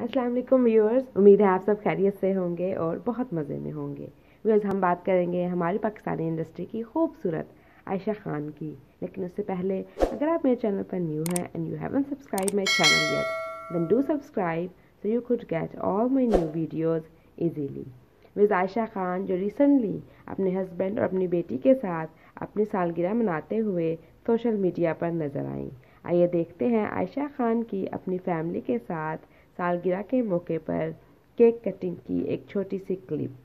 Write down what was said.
वालेकुम व्यूअर्स। उम्मीद है आप सब खैरियत से होंगे और बहुत मज़े में होंगे। व्यूअर्स, हम बात करेंगे हमारी पाकिस्तानी इंडस्ट्री की खूबसूरत आयशा खान की। लेकिन उससे पहले, अगर आप मेरे चैनल पर न्यू हैं and you haven't subscribe my channel yet then do subscribe so you could get all my new videos easily with Ayesha Khan जो रिसेंटली अपने हस्बैंड और अपनी बेटी के साथ अपनी सालगिरह मनाते हुए सोशल मीडिया पर नज़र आईं। आइए देखते हैं आयशा खान की अपनी फैमिली के साथ सालगिरह के मौके पर केक कटिंग की एक छोटी सी क्लिप